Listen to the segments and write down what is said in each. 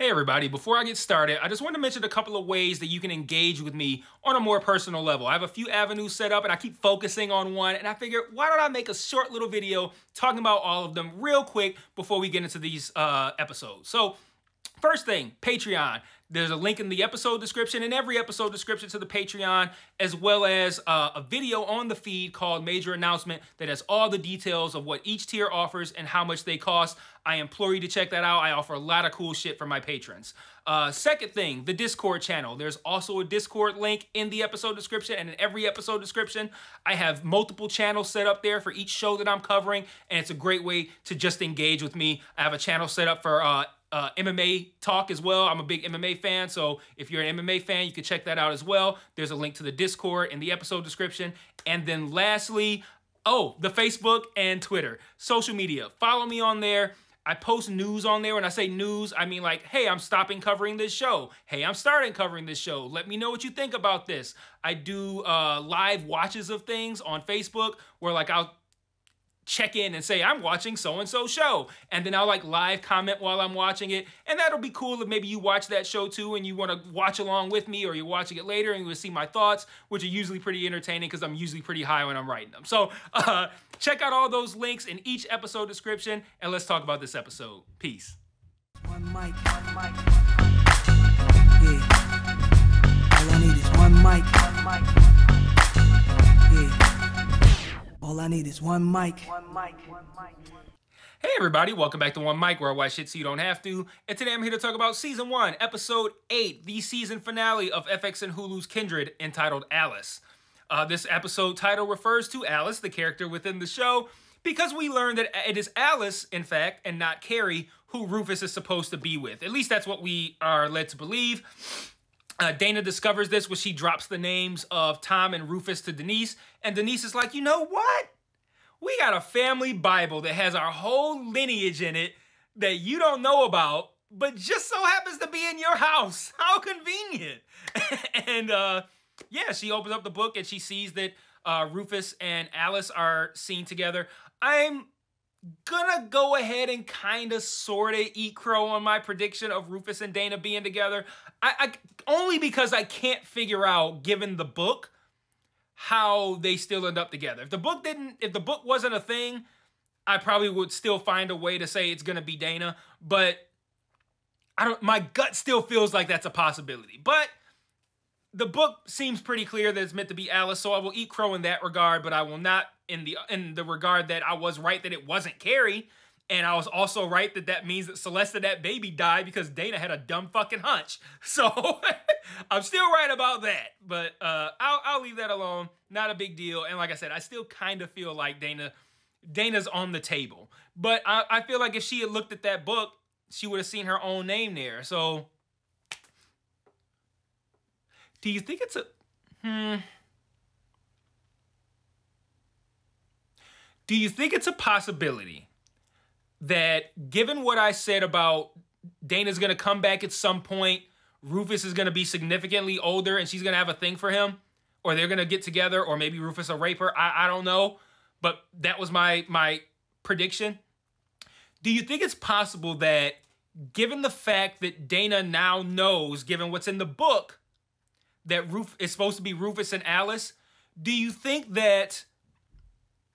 Hey everybody, before I get started, I just want to mention a couple of ways that you can engage with me on a more personal level. I have a few avenues set up and I keep focusing on one and I figured why don't I make a short little video talking about all of them real quick before we get into these uh, episodes. So First thing, Patreon. There's a link in the episode description and every episode description to the Patreon, as well as uh, a video on the feed called Major Announcement that has all the details of what each tier offers and how much they cost. I implore you to check that out. I offer a lot of cool shit for my patrons. Uh, second thing, the Discord channel. There's also a Discord link in the episode description and in every episode description. I have multiple channels set up there for each show that I'm covering, and it's a great way to just engage with me. I have a channel set up for uh, uh, MMA talk as well. I'm a big MMA fan, so if you're an MMA fan, you can check that out as well. There's a link to the Discord in the episode description. And then lastly, oh, the Facebook and Twitter, social media. Follow me on there. I post news on there. When I say news, I mean like, hey, I'm stopping covering this show. Hey, I'm starting covering this show. Let me know what you think about this. I do uh, live watches of things on Facebook where like I'll check in and say, I'm watching so-and-so show. And then I'll like live comment while I'm watching it. And that'll be cool if maybe you watch that show too and you want to watch along with me or you're watching it later and you will see my thoughts, which are usually pretty entertaining because I'm usually pretty high when I'm writing them. So uh, check out all those links in each episode description and let's talk about this episode. Peace. One mic, one mic. Yeah. All I need is one mic. One mic. All I need is one mic. One mic. One mic. Hey everybody, welcome back to One Mike, where I watch shit so you don't have to. And today I'm here to talk about Season 1, Episode 8, the season finale of FX and Hulu's Kindred, entitled Alice. Uh, this episode title refers to Alice, the character within the show, because we learn that it is Alice, in fact, and not Carrie, who Rufus is supposed to be with. At least that's what we are led to believe. Uh, Dana discovers this when she drops the names of Tom and Rufus to Denise. And Denise is like, you know what? We got a family Bible that has our whole lineage in it that you don't know about, but just so happens to be in your house. How convenient. and uh, yeah, she opens up the book and she sees that uh, Rufus and Alice are seen together. I'm gonna go ahead and kind of sort of eat crow on my prediction of Rufus and Dana being together. I, I only because I can't figure out, given the book, how they still end up together. If the book didn't, if the book wasn't a thing, I probably would still find a way to say it's gonna be Dana. But I don't. My gut still feels like that's a possibility. But the book seems pretty clear that it's meant to be Alice, so I will eat crow in that regard. But I will not in the in the regard that I was right that it wasn't Carrie. And I was also right that that means that Celeste that baby died because Dana had a dumb fucking hunch. So I'm still right about that. But uh, I'll, I'll leave that alone. Not a big deal. And like I said, I still kind of feel like Dana Dana's on the table. But I, I feel like if she had looked at that book, she would have seen her own name there. So do you think it's a... Hmm... Do you think it's a possibility that given what I said about Dana's going to come back at some point, Rufus is going to be significantly older and she's going to have a thing for him? Or they're going to get together or maybe Rufus will rape her? I, I don't know. But that was my, my prediction. Do you think it's possible that given the fact that Dana now knows, given what's in the book, that Ruf is supposed to be Rufus and Alice, do you think that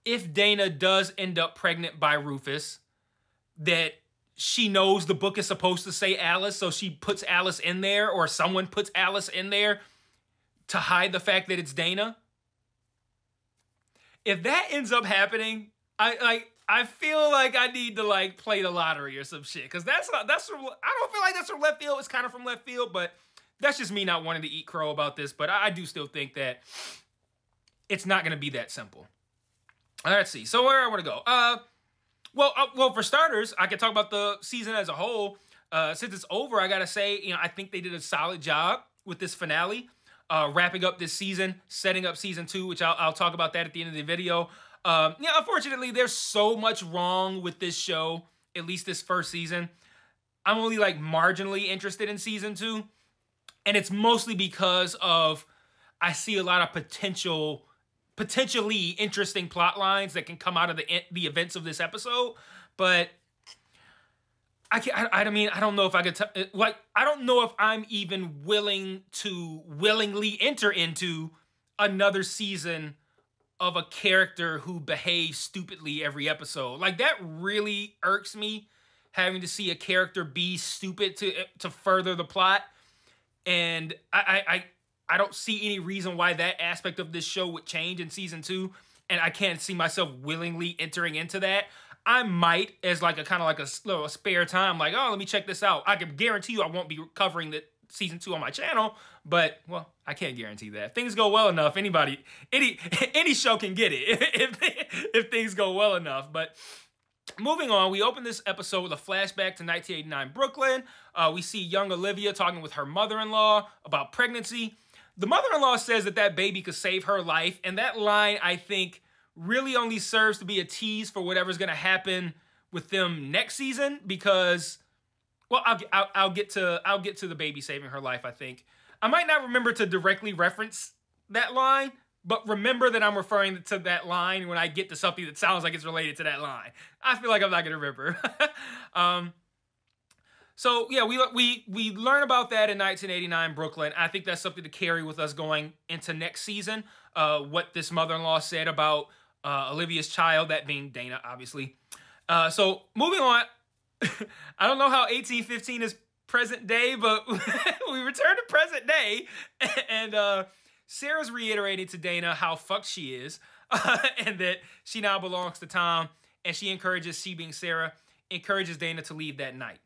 if Dana does end up pregnant by Rufus, that she knows the book is supposed to say Alice, so she puts Alice in there, or someone puts Alice in there to hide the fact that it's Dana. If that ends up happening, I like I feel like I need to like play the lottery or some shit because that's that's from, I don't feel like that's from left field. It's kind of from left field, but that's just me not wanting to eat crow about this. But I, I do still think that it's not going to be that simple. Let's see. So where I want to go? Uh, well, uh, well, for starters, I can talk about the season as a whole. Uh, since it's over, I gotta say, you know, I think they did a solid job with this finale, uh, wrapping up this season, setting up season two, which I'll, I'll talk about that at the end of the video. Um, yeah, unfortunately, there's so much wrong with this show, at least this first season. I'm only like marginally interested in season two, and it's mostly because of I see a lot of potential potentially interesting plot lines that can come out of the the events of this episode, but I can't. I, I mean, I don't know if I could. Like, I don't know if I'm even willing to willingly enter into another season of a character who behaves stupidly every episode. Like that really irks me having to see a character be stupid to to further the plot. And I I I don't see any reason why that aspect of this show would change in season 2 and I can't see myself willingly entering into that. I might as like a kind of like a little spare time, like, oh, let me check this out. I can guarantee you I won't be covering the season two on my channel, but well, I can't guarantee that. If things go well enough, anybody, any any show can get it if if things go well enough. But moving on, we open this episode with a flashback to 1989 Brooklyn. Uh, we see young Olivia talking with her mother-in-law about pregnancy. The mother-in-law says that that baby could save her life, and that line I think really only serves to be a tease for whatever's going to happen with them next season because well I'll, I'll, I'll get to I'll get to the baby saving her life I think. I might not remember to directly reference that line but remember that I'm referring to that line when I get to something that sounds like it's related to that line. I feel like I'm not gonna remember. Um so yeah we we we learn about that in 1989 Brooklyn I think that's something to carry with us going into next season uh what this mother-in-law said about uh, Olivia's child, that being Dana, obviously. Uh, so moving on, I don't know how 1815 is present day, but we return to present day, and uh, Sarah's reiterating to Dana how fucked she is, and that she now belongs to Tom, and she encourages, she being Sarah, encourages Dana to leave that night.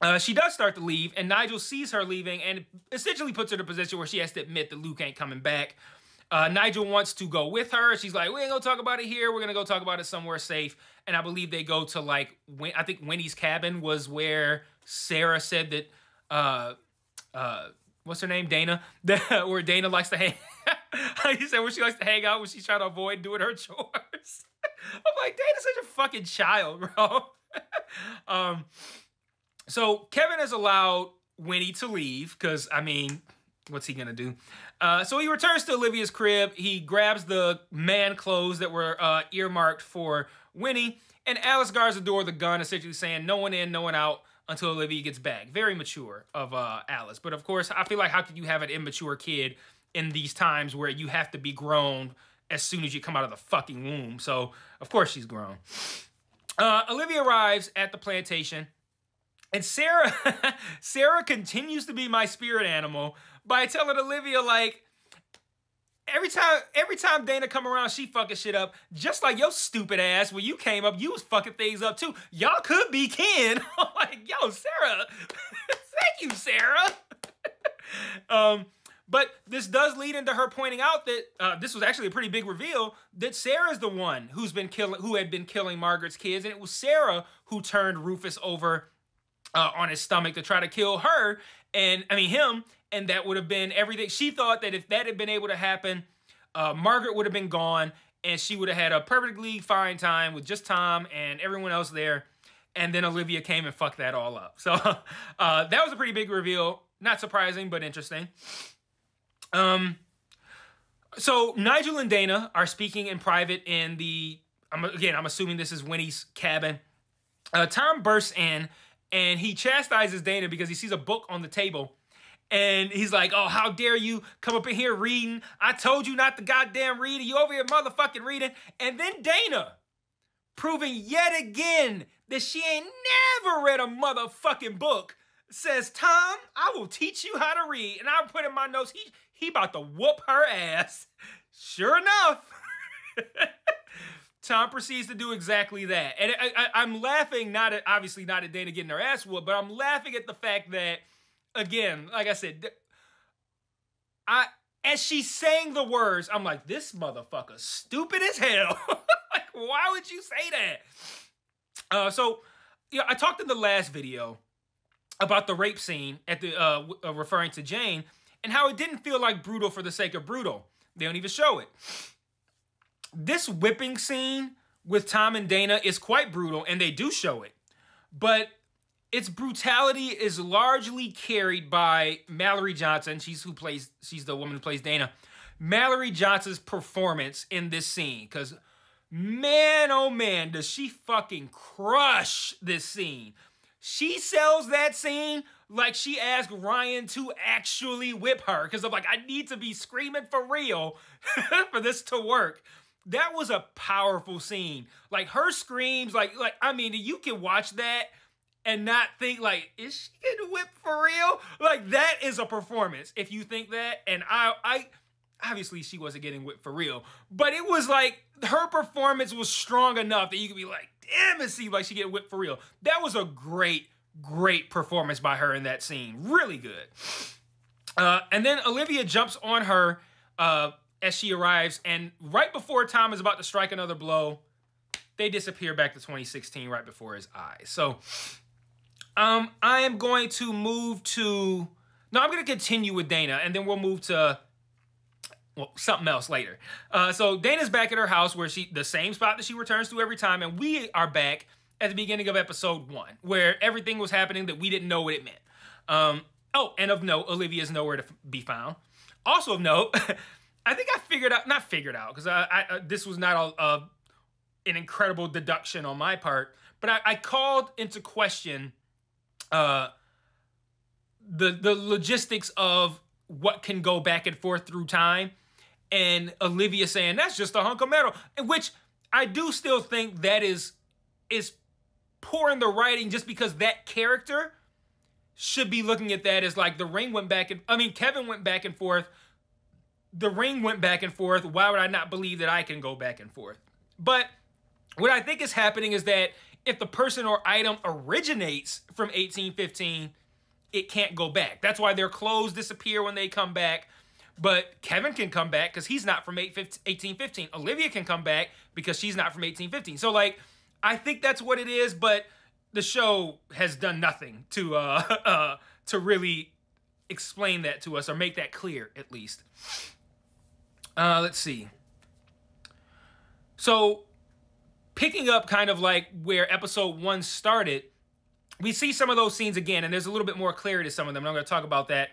Uh, she does start to leave, and Nigel sees her leaving and essentially puts her in a position where she has to admit that Luke ain't coming back. Uh, Nigel wants to go with her. She's like, we ain't gonna talk about it here. We're gonna go talk about it somewhere safe. And I believe they go to like, I think Winnie's cabin was where Sarah said that, uh, uh, what's her name, Dana, where Dana likes to hang. he said where she likes to hang out when she's trying to avoid doing her chores. I'm like, Dana's such a fucking child, bro. um, so Kevin has allowed Winnie to leave because I mean, what's he gonna do? Uh, so he returns to Olivia's crib. He grabs the man clothes that were uh, earmarked for Winnie, and Alice guards the door with a gun, essentially saying no one in, no one out until Olivia gets back. Very mature of uh, Alice. But of course, I feel like how could you have an immature kid in these times where you have to be grown as soon as you come out of the fucking womb? So of course she's grown. Uh, Olivia arrives at the plantation. And Sarah, Sarah continues to be my spirit animal by telling Olivia like every time every time Dana come around, she fucking shit up. Just like your stupid ass when you came up, you was fucking things up too. Y'all could be kin. like, yo, Sarah. Thank you, Sarah. um, but this does lead into her pointing out that uh, this was actually a pretty big reveal that Sarah's the one who's been killing, who had been killing Margaret's kids, and it was Sarah who turned Rufus over uh, on his stomach to try to kill her, and I mean him, and that would have been everything. She thought that if that had been able to happen, uh, Margaret would have been gone, and she would have had a perfectly fine time with just Tom and everyone else there. And then Olivia came and fucked that all up. So uh, that was a pretty big reveal. Not surprising, but interesting. Um, so Nigel and Dana are speaking in private in the. I'm, again, I'm assuming this is Winnie's cabin. Uh, Tom bursts in and he chastises Dana because he sees a book on the table. And he's like, oh, how dare you come up in here reading? I told you not to goddamn read. You over here motherfucking reading. And then Dana, proving yet again that she ain't never read a motherfucking book, says, Tom, I will teach you how to read. And I put in my notes, he, he about to whoop her ass. Sure enough. Tom proceeds to do exactly that. And I, am laughing, not at, obviously not at Dana getting her ass whooped, but I'm laughing at the fact that, again, like I said, I as she's saying the words, I'm like, this motherfucker stupid as hell. like, why would you say that? Uh, so, yeah, I talked in the last video about the rape scene at the uh, uh, referring to Jane and how it didn't feel like brutal for the sake of brutal. They don't even show it this whipping scene with Tom and Dana is quite brutal, and they do show it. But its brutality is largely carried by Mallori Johnson. She's who plays. She's the woman who plays Dana. Mallori Johnson's performance in this scene, because man, oh man, does she fucking crush this scene. she sells that scene like she asked Ryan to actually whip her because I'm like, I need to be screaming for real for this to work. That was a powerful scene. Like her screams, like, like I mean, you can watch that and not think like, is she getting whipped for real? Like that is a performance. If you think that, and I, I obviously she wasn't getting whipped for real, but it was like her performance was strong enough that you could be like, damn, it seems like she getting whipped for real. That was a great, great performance by her in that scene. Really good. Uh, and then Olivia jumps on her uh, as she arrives, and right before Tom is about to strike another blow, they disappear back to 2016 right before his eyes. So um, I am going to move to. No, I'm going to continue with Dana, and then we'll move to well, something else later. Uh, so Dana's back at her house where she the same spot that she returns to every time, and we are back at the beginning of episode one, where everything was happening that we didn't know what it meant. Um, oh, and of note, Olivia's nowhere to be found. Also of note, I think I figured out, not figured out, because I, I, uh, this was not a, a, an incredible deduction on my part, but I, I called into question uh, the the logistics of what can go back and forth through time, and Olivia saying that's just a hunk of metal, which I do still think that is is poor in the writing, just because that character should be looking at that as like the ring went back and I mean Kevin went back and forth. The ring went back and forth. Why would I not believe that I can go back and forth? But what I think is happening is that if the person or item originates from 1815, it can't go back. That's why their clothes disappear when they come back. But Kevin can come back because he's not from 1815. Olivia can come back because she's not from 1815. So, like, I think that's what it is, but the show has done nothing to uh, uh to really explain that to us or make that clear at least. Uh, let's see. So picking up kind of like where episode one started, we see some of those scenes again, and there's a little bit more clarity to some of them. And I'm going to talk about that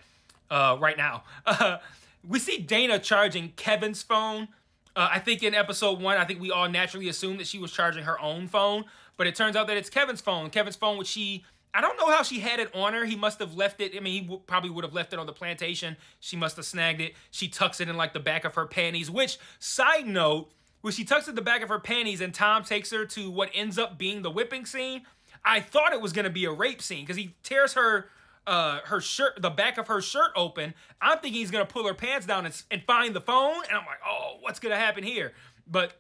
uh, right now. Uh, we see Dana charging Kevin's phone. Uh, I think in episode one, I think we all naturally assumed that she was charging her own phone, but it turns out that it's Kevin's phone. Kevin's phone, which she, I don't know how she had it on her. He must have left it. I mean, he probably would have left it on the plantation. She must have snagged it. She tucks it in like the back of her panties, which, side note, where she tucks in the back of her panties and Tom takes her to what ends up being the whipping scene. I thought it was gonna be a rape scene because he tears her uh, her shirt, the back of her shirt open. I'm thinking he's gonna pull her pants down and, and find the phone, and I'm like, oh, what's gonna happen here? But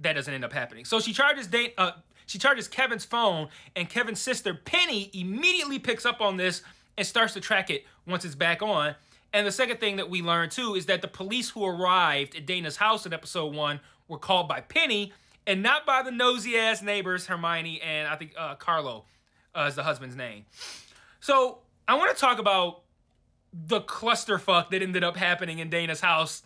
that doesn't end up happening. So she charges Dane, uh, she charges Kevin's phone, and Kevin's sister Penny immediately picks up on this and starts to track it once it's back on. And the second thing that we learn too is that the police who arrived at Dana's house in episode one were called by Penny and not by the nosy ass neighbors, Hermione and I think uh, Carlo uh, is the husband's name. So I want to talk about the clusterfuck that ended up happening in Dana's house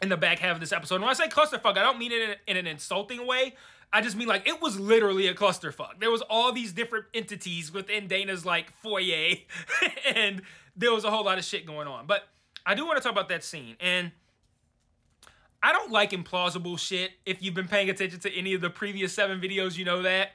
in the back half of this episode. And when I say clusterfuck, I don't mean it in, in an insulting way. I just mean like it was literally a clusterfuck. There was all these different entities within Dana's like foyer, and there was a whole lot of shit going on. But I do want to talk about that scene and I don't like implausible shit. If you've been paying attention to any of the previous seven videos, you know that.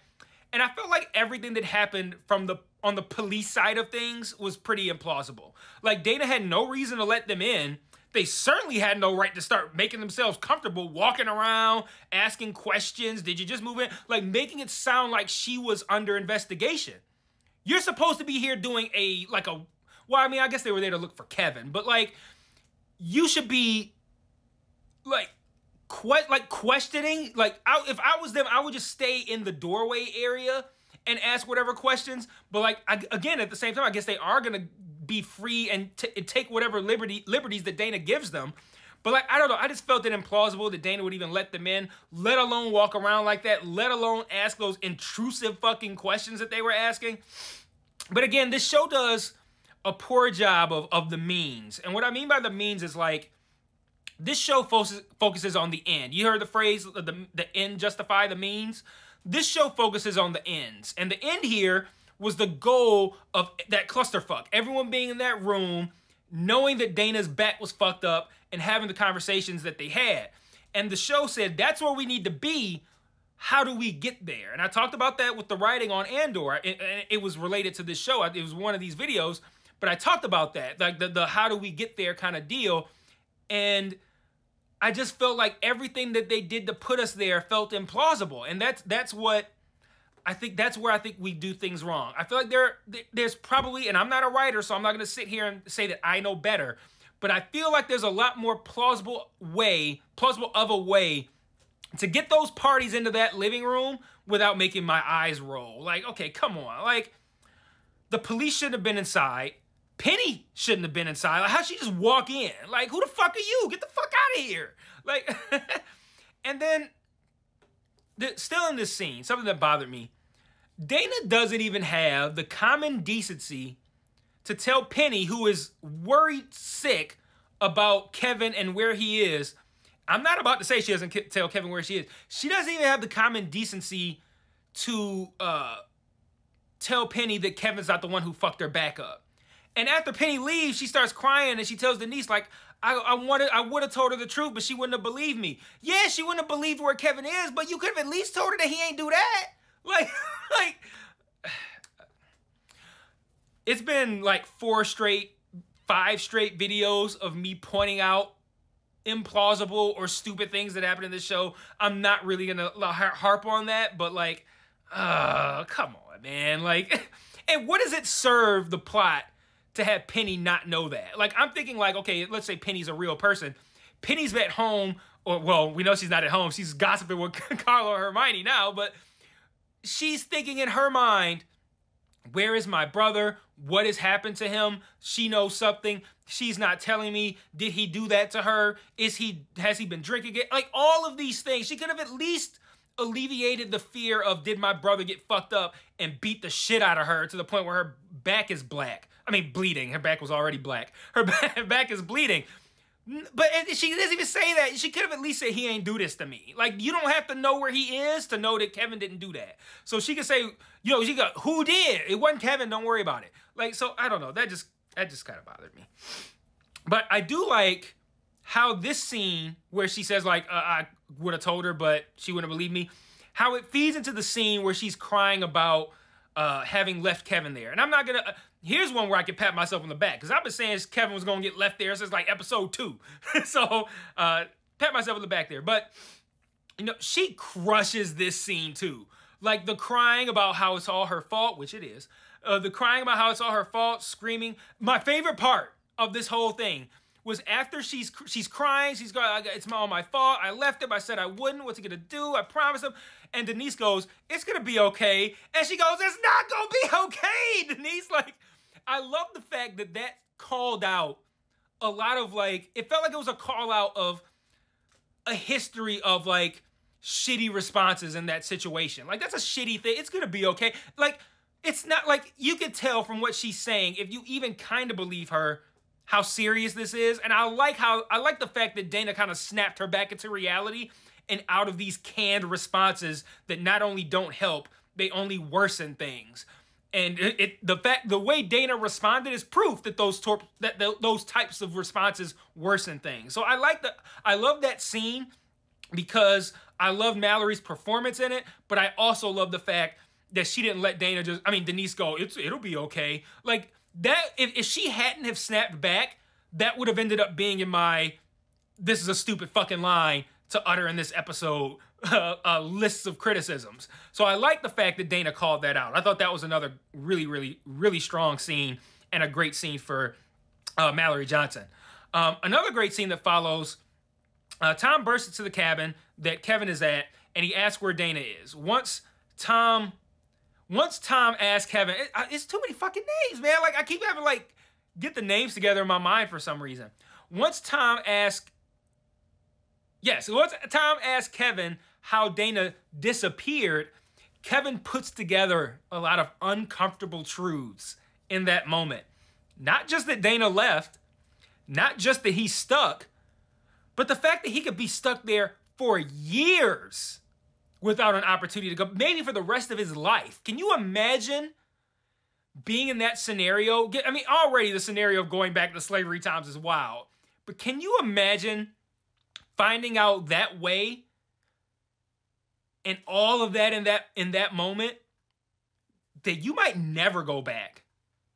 And I felt like everything that happened from the on the police side of things was pretty implausible. Like Dana had no reason to let them in. They certainly had no right to start making themselves comfortable, walking around, asking questions. Did you just move in? Like making it sound like she was under investigation. You're supposed to be here doing a like a well, I mean, I guess they were there to look for Kevin, but like you should be like que- like questioning like I, if i was them i would just stay in the doorway area and ask whatever questions but like I, again at the same time i guess they are gonna be free and, and take whatever liberty liberties that dana gives them but like i don't know i just felt it implausible that dana would even let them in let alone walk around like that let alone ask those intrusive fucking questions that they were asking but again this show does a poor job of, of the means and what i mean by the means is like this show focuses on the end. You heard the phrase, the, the end justify the means? This show focuses on the ends. And the end here was the goal of that clusterfuck. Everyone being in that room, knowing that Dana's back was fucked up, and having the conversations that they had. And the show said, that's where we need to be. how do we get there? And I talked about that with the writing on Andor. and it was related to this show. It was one of these videos, but I talked about that, like the, the how do we get there kind of deal. And I just felt like everything that they did to put us there felt implausible. And that's that's what I think that's where I think we do things wrong. I feel like there there's probably, and I'm not a writer, so I'm not gonna sit here and say that I know better, but I feel like there's a lot more plausible way, plausible of a way to get those parties into that living room without making my eyes roll. Like, okay, come on. Like, the police shouldn't have been inside. Penny shouldn't have been inside. Like, how'd she just walk in? Like, who the fuck are you? Get the fuck out of here. Like, and then, still in this scene, something that bothered me, Dana doesn't even have the common decency to tell Penny, who is worried sick about Kevin and where he is, I'm not about to say she doesn't tell Kevin where she is. She doesn't even have the common decency to uh, tell Penny that Kevin's not the one who fucked her back up. And after Penny leaves, she starts crying and she tells Denise, like, I, I wanted, I would have told her the truth, but she wouldn't have believed me. Yeah, she wouldn't have believed where Kevin is, but you could have at least told her that he ain't do that. Like, like, it's been like four straight, five straight videos of me pointing out implausible or stupid things that happen in the show. I'm not really gonna harp on that, but like, uh, come on, man. Like, and what does it serve the plot to have Penny not know that? Like, I'm thinking like, okay, let's say Penny's a real person. Penny's at home, or well, we know she's not at home. She's gossiping with Carlo or Hermione now, but she's thinking in her mind, where is my brother? What has happened to him? She knows something. She's not telling me. Did he do that to her? Is he has he been drinking it? Like all of these things. She could have at least alleviated the fear of did my brother get fucked up and beat the shit out of her to the point where her back is black. I mean bleeding. Her back was already black. Her back is bleeding. But she doesn't even say that. She could have at least said he ain't do this to me. Like you don't have to know where he is to know that Kevin didn't do that. So she could say, you know, she got who did? It wasn't Kevin. Don't worry about it. Like so, I don't know. That just that just kind of bothered me. But I do like how this scene where she says like uh, I would have told her, but she wouldn't believe me. How it feeds into the scene where she's crying about uh, having left Kevin there. And I'm not gonna. Uh, here's one where I can pat myself on the back because I've been saying Kevin was gonna get left there since like episode two. so uh, pat myself on the back there. But you know, she crushes this scene too. Like the crying about how it's all her fault, which it is. Uh, the crying about how it's all her fault, screaming. My favorite part of this whole thing was after she's she's crying, she's going, it's all my fault. I left him. I said I wouldn't. What's he gonna do? I promised him. And Denise goes, it's gonna be okay. And she goes, it's not gonna be okay. Denise, like, I love the fact that that called out a lot of like, it felt like it was a call out of a history of like shitty responses in that situation. Like that's a shitty thing. It's gonna be okay. Like it's not like you could tell from what she's saying if you even kind of believe her how serious this is. And I like how I like the fact that Dana kind of snapped her back into reality and out of these canned responses that not only don't help, they only worsen things. And it, it the fact the way Dana responded is proof that those torp, that the, those types of responses worsen things. So I like the I love that scene because I love Mallori's performance in it, but I also love the fact that she didn't let Dana just I mean Denise go, it's it'll be okay. Like that if, if she hadn't have snapped back, that would have ended up being in my this is a stupid fucking line to utter in this episode uh, uh, lists of criticisms. So I like the fact that Dana called that out. I thought that was another really, really, really strong scene and a great scene for uh, Mallori Johnson. Um, another great scene that follows, uh, Tom bursts into the cabin that Kevin is at, and he asks where Dana is. Once Tom once Tom asked Kevin, it, it's too many fucking names, man. Like I keep having like get the names together in my mind for some reason. Once Tom asked, yes, once Tom asked Kevin how Dana disappeared, Kevin puts together a lot of uncomfortable truths in that moment. Not just that Dana left, not just that he's stuck, but the fact that he could be stuck there for years without an opportunity to go, maybe for the rest of his life. Can you imagine being in that scenario? I mean, already the scenario of going back to slavery times is wild. But can you imagine finding out that way and all of that in that in that moment that you might never go back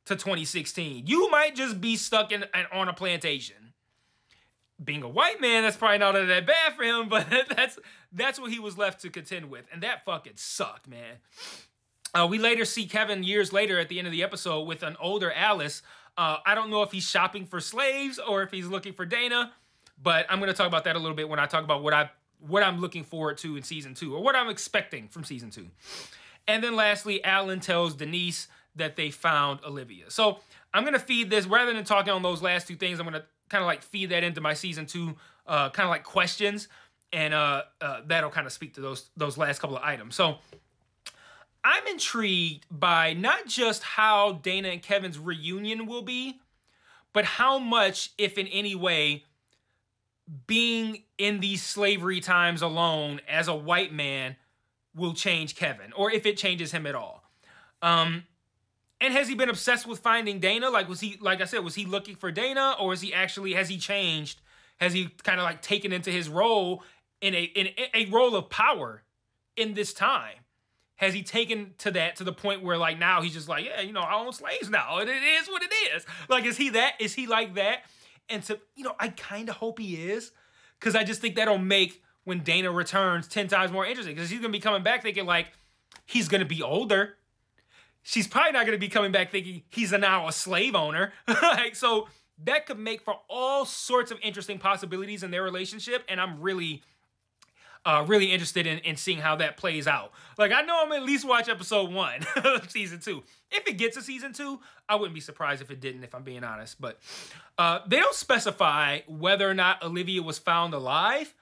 to 2016. You might just be stuck in on a plantation. Being a white man, that's probably not that bad for him, but that's that's what he was left to contend with, and that fucking sucked, man. Uh, we later see Kevin years later at the end of the episode with an older Alice. Uh, I don't know if he's shopping for slaves or if he's looking for Dana, but I'm going to talk about that a little bit when I talk about what I what I'm looking forward to in season two or what I'm expecting from season two. And then lastly, Alan tells Denise that they found Olivia. So I'm gonna feed this rather than talking on those last two things. I'm gonna kind of like feed that into my season two, uh, kind of like questions, and uh, uh, that'll kind of speak to those those last couple of items. So I'm intrigued by not just how Dana and Kevin's reunion will be, but how much, if in any way, being in these slavery times alone as a white man will change Kevin, or if it changes him at all. Um, and has he been obsessed with finding Dana? Like, was he, like I said, was he looking for Dana, or is he actually has he changed? Has he kind of like taken into his role in a in a role of power in this time? Has he taken to that to the point where like now he's just like, yeah, you know, I own slaves now, it is what it is. Like, is he that? Is he like that? And to you know, I kind of hope he is, because I just think that'll make when Dana returns 10 times more interesting because he's going to be coming back thinking like he's going to be older. She's probably not going to be coming back thinking he's a, now a slave owner. like, so that could make for all sorts of interesting possibilities in their relationship. And I'm really, uh, really interested in, in seeing how that plays out. Like, I know I'm at least watch episode one of season two. If it gets to season two, I wouldn't be surprised if it didn't, if I'm being honest. But uh, they don't specify whether or not Olivia was found alive.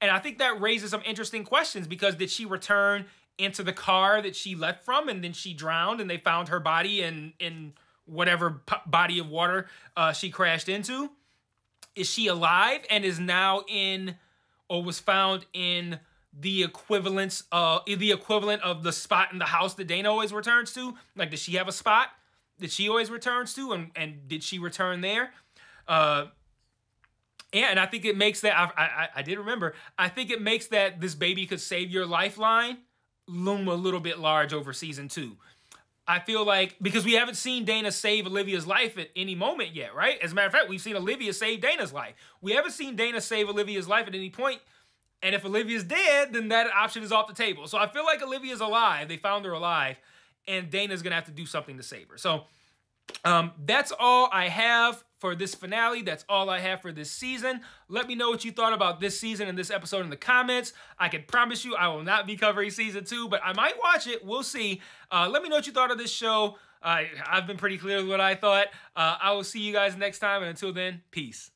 And I think that raises some interesting questions because did she return into the car that she left from and then she drowned and they found her body in in whatever body of water uh, she crashed into? Is she alive and is now in or was found in the equivalence uh the equivalent of the spot in the house that Dana always returns to? Like does she have a spot that she always returns to and and did she return there? Uh yeah, and I think it makes that I, I, I did remember. I think it makes that this baby could save your lifeline loom a little bit large over season two. I feel like because we haven't seen Dana save Olivia's life at any moment yet, right? As a matter of fact, we've seen Olivia save Dana's life. We haven't seen Dana save Olivia's life at any point. And if Olivia's dead, then that option is off the table. So I feel like Olivia's alive. They found her alive, and Dana's gonna have to do something to save her. So um, that's all I have for this finale. That's all I have for this season. Let me know what you thought about this season and this episode in the comments. I can promise you I will not be covering season two, but I might watch it. We'll see. Uh, let me know what you thought of this show. Uh, I've been pretty clear with what I thought. Uh, I will see you guys next time, and until then, peace.